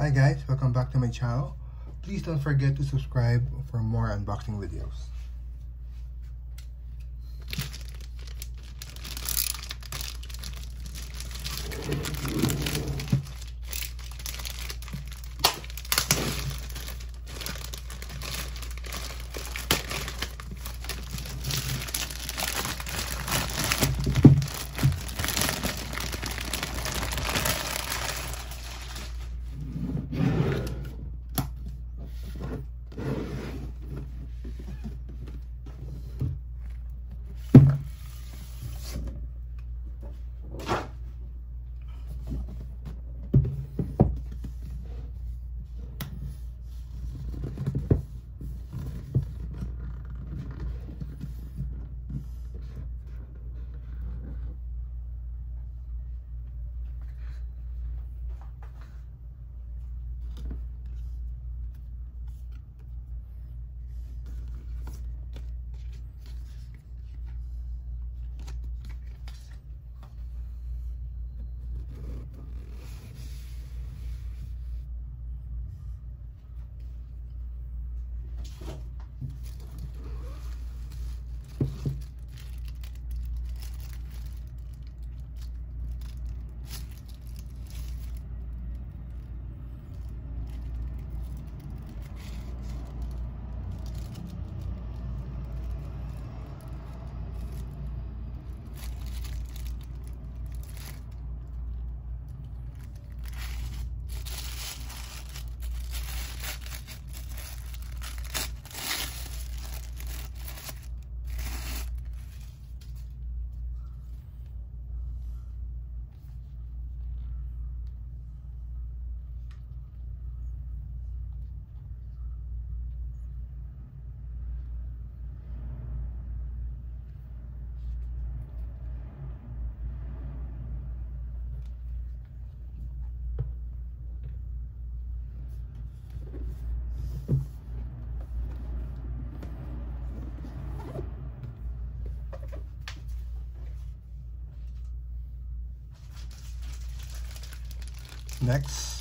Hi guys, welcome back to my channel. Please don't forget to subscribe for more unboxing videos. Next,